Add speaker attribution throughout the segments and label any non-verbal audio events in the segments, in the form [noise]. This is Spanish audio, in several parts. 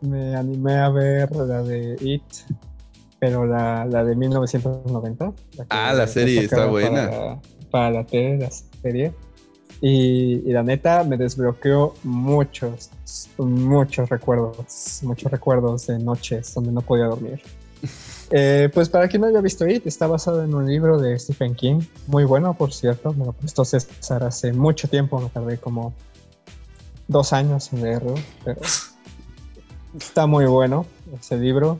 Speaker 1: me animé a ver la de It, pero la, la de 1990.
Speaker 2: ah, la serie está
Speaker 1: buena. Para, la tele, la serie. Y, y, la neta me desbloqueó muchos, muchos recuerdos, muchos recuerdos de noches donde no podía dormir. [laughs] Eh, pues para quien no haya visto It, está basado en un libro de Stephen King, muy bueno, por cierto. Me lo prestó César hace mucho tiempo, me tardé como dos años en leerlo, pero está muy bueno ese libro.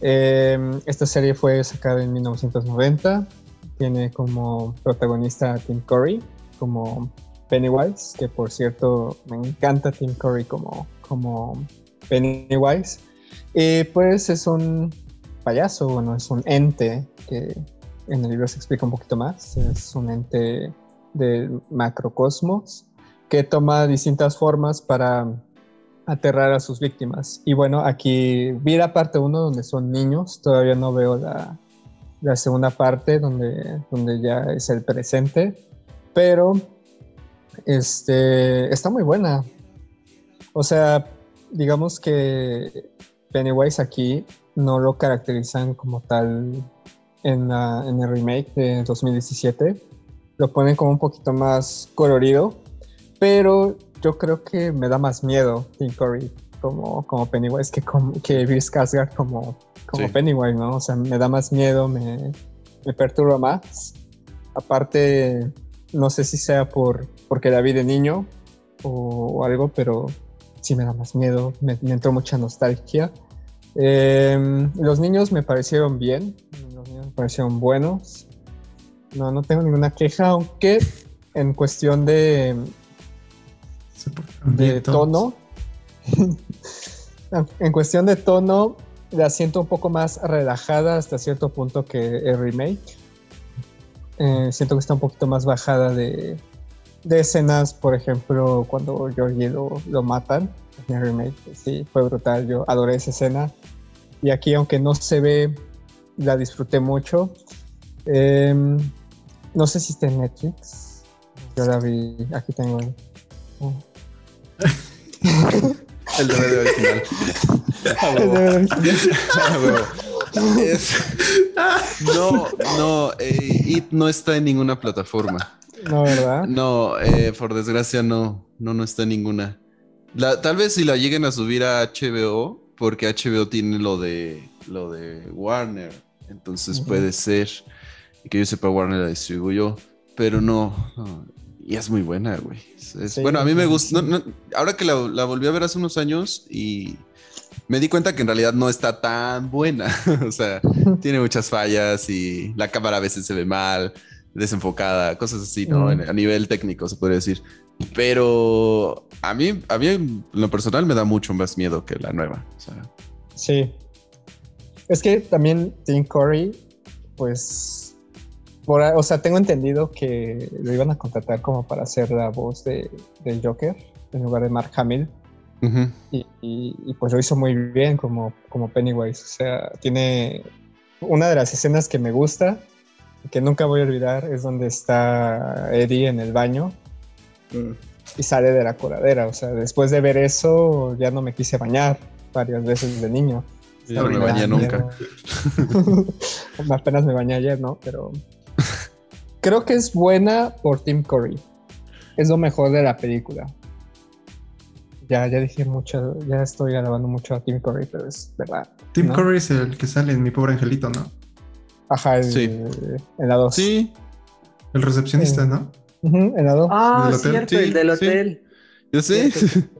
Speaker 1: Eh, esta serie fue sacada en 1990, tiene como protagonista a Tim Curry, como Pennywise, que por cierto me encanta Tim Curry como, como Pennywise. Y pues es un payaso, bueno, es un ente que en el libro se explica un poquito más. Es un ente del macrocosmos que toma distintas formas para aterrar a sus víctimas. Y bueno, aquí vi la parte 1 donde son niños, todavía no veo la, la, segunda parte donde, donde ya es el presente, pero este, está muy buena. O sea, digamos que Pennywise aquí no lo caracterizan como tal en, en, el remake de 2017. Lo ponen como un poquito más colorido, pero yo creo que me da más miedo Tim Curry como, como Pennywise que, como, que Bill Skarsgård como, como Pennywise, ¿no? O sea, me da más miedo, me, me perturba más. Aparte, no sé si sea por, porque la vi de niño o, algo, pero sí me da más miedo, me, me entró mucha nostalgia. Em, los niños me parecieron bien, los niños me parecieron buenos. No, no tengo ninguna queja, aunque en cuestión de, de tono, [laughs] en cuestión de tono, la siento un poco más relajada hasta cierto punto que el remake. Eh, siento que está un poquito más bajada de, de escenas, por ejemplo, cuando Georgie lo, lo matan en el remake. Sí, fue brutal. Yo adoré esa escena. Y aquí, aunque no se ve, la disfruté mucho. Em, no sé si está en Netflix. Yo la vi. Aquí tengo el.
Speaker 2: El DVD original. [laughs] el DVD original. [laughs] no, no, eh, It no está en ninguna plataforma.
Speaker 1: No, ¿verdad?
Speaker 2: No, eh, por desgracia no, no, no está en ninguna. tal vez si la lleguen a subir a HBO, porque HBO tiene lo de lo de Warner, entonces puede ser que yo sepa Warner la distribuyó, pero no, y es muy buena, güey. bueno, a mí me gusta, ahora que la, la, volví a ver hace unos años y me di cuenta que en realidad no está tan buena, [laughs] o sea, [laughs] tiene muchas fallas y la cámara a veces se ve mal, desenfocada, cosas así, ¿no? A nivel técnico se puede decir. Pero a mí, a mí en lo personal me da mucho más miedo que la nueva.
Speaker 1: Sí. Es que también Tim Curry, pues, o sea, tengo entendido que lo iban a contratar como para hacer la voz de, del Joker en lugar de Mark Hamill. y, pues lo hizo muy bien como, como Pennywise. O sea, tiene una de las escenas que me gusta, que nunca voy a olvidar, es donde está Eddie en el baño y sale de la coladera. O sea, después de ver eso, ya no me quise bañar varias veces de niño.
Speaker 2: Yo no me bañé nunca. [laughs]
Speaker 1: Apenas me bañé ayer, ¿no? Pero creo que es buena por Tim Curry. Es lo mejor de la película. Ya, ya dije mucho, ya estoy alabando mucho a Tim Curry, pero es verdad.
Speaker 3: Tim Curry es el que sale en Mi Pobre Angelito, ¿no?
Speaker 1: Ajá, el, en la 2.
Speaker 2: Sí.
Speaker 3: El recepcionista, ¿no?
Speaker 1: en la 2.
Speaker 4: Ah, cierto, el del hotel.
Speaker 2: Yo sé. [laughs]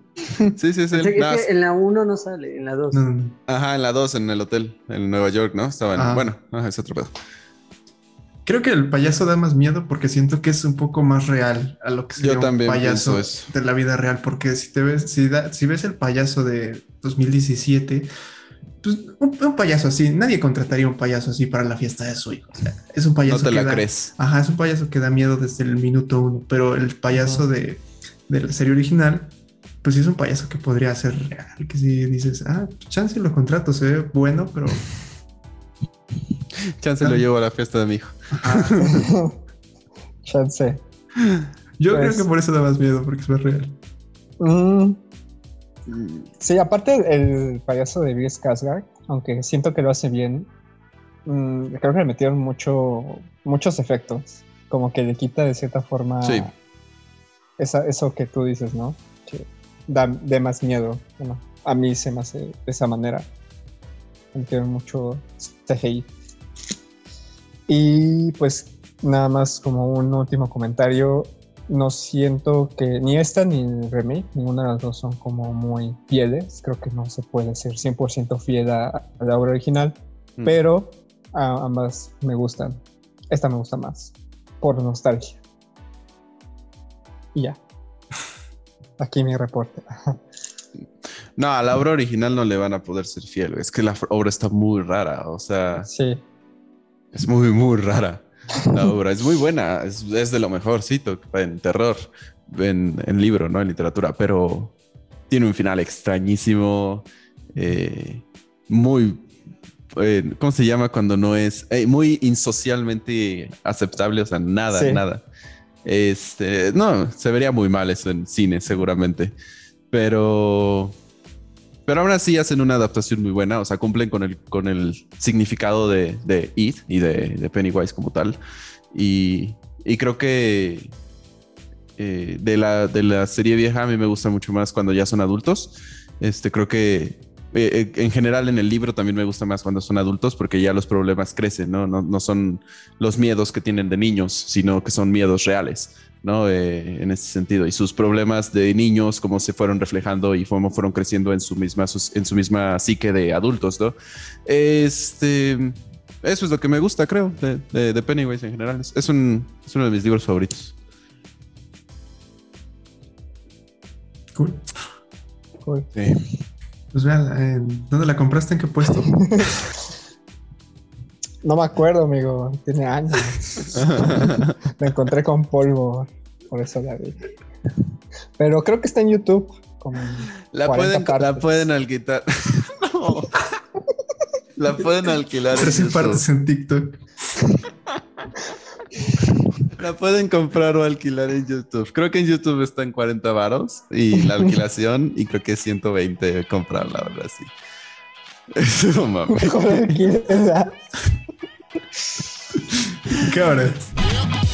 Speaker 2: Sí, sí, sí.
Speaker 4: en la 1 no sale, en la 2.
Speaker 2: Ajá, en la 2, en el hotel, en Nueva York, ¿no? Estaba en... Bueno, es otro pedo.
Speaker 3: Creo que el payaso da más miedo porque siento que es un poco más real a lo que sería
Speaker 2: un
Speaker 3: payaso de la vida real. Porque si te ves, si, si ves el payaso de 2017 pues, un, payaso así, nadie contrataría un payaso así para la fiesta de su hijo. es un payaso
Speaker 2: no
Speaker 3: te
Speaker 2: la
Speaker 3: da,
Speaker 2: crees.
Speaker 3: Ajá, es un payaso que da miedo desde el minuto uno, pero el payaso de, la serie original, pues sí es un payaso que podría ser real, que si dices, ah, chance lo contrato, se ve bueno, pero... [laughs]
Speaker 2: chance lo llevo a la fiesta de mi hijo. [laughs]
Speaker 1: chance.
Speaker 3: Yo creo pues que por eso da más miedo, porque es más real.
Speaker 1: Mm, Sí, aparte el payaso de Bill Skarsgård, aunque siento que lo hace bien, mm, creo que le metieron mucho, muchos efectos, como que le quita de cierta forma
Speaker 2: Sí.
Speaker 1: esa- eso que tú dices, ¿no? Que da de más miedo. Bueno, a mí se me hace de esa manera. Le metieron mucho CGI. Y pues nada más como un último comentario. No siento que ni esta ni el remake, ninguna de las dos son como muy fieles. Creo que no se puede ser 100% fiel a, a la obra original,
Speaker 2: Mm.
Speaker 1: pero a- ambas me gustan. Esta me gusta más, por nostalgia. Y ya. [laughs] Aquí mi reporte.
Speaker 2: No, a la obra original no le van a poder ser fiel. Es que la obra está muy rara. O sea,
Speaker 1: Sí,
Speaker 2: es muy, muy rara. [laughs] La obra es muy buena. Es, es de lo mejorcito en terror, en, en libro, ¿no? En literatura. Pero tiene un final extrañísimo. eh, muy. eh, ¿Cómo se llama cuando no es? eh, muy insocialmente aceptable. O sea, nada,
Speaker 1: Sí.
Speaker 2: nada. Este, no, se vería muy mal eso en cine, seguramente. Pero. Pero aún así hacen una adaptación muy buena, o sea, cumplen con el, con el significado de, de It y de, de Pennywise como tal. Y, y creo que eh, de, la, de la serie vieja a mí me gusta mucho más cuando ya son adultos. Este, creo que eh, eh, en general en el libro también me gusta más cuando son adultos porque ya los problemas crecen, ¿no? No, no son los miedos que tienen de niños, sino que son miedos reales. ¿no? Eh, en ese sentido. Y sus problemas de niños, cómo se fueron reflejando y cómo fueron creciendo en su misma, en su misma psique de adultos, ¿no? Este, eso es lo que me gusta, creo, de, de- de Pennywise en general. Es, es un, es uno de mis libros favoritos.
Speaker 3: Cool.
Speaker 1: cool.
Speaker 2: Sí.
Speaker 3: Pues vean, eh, ¿dónde la compraste? ¿En qué puesto? [laughs]
Speaker 1: No me acuerdo, amigo. Tiene años. [laughs] La encontré con polvo. Por eso la vi. Pero creo que está en YouTube. Como en
Speaker 2: La
Speaker 1: 40
Speaker 2: pueden, la pueden alquilar. [laughs] no. La pueden alquilar. en
Speaker 3: 13
Speaker 2: YouTube.
Speaker 3: partes en TikTok.
Speaker 2: La pueden comprar o alquilar en YouTube. Creo que en YouTube está en 40 varos y la [laughs] alquilación y creo que es 120 comprarla ahora sí. Eso [laughs] mames. [laughs]
Speaker 1: Mejor alquiler, ¿verdad?
Speaker 3: ¿Qué hora es?